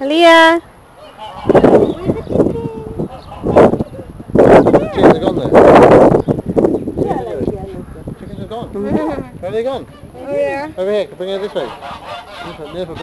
Aaliyah. Chickens are gone there. Chickens are gone. Where are they gone? Over here. Over here, bring it this way.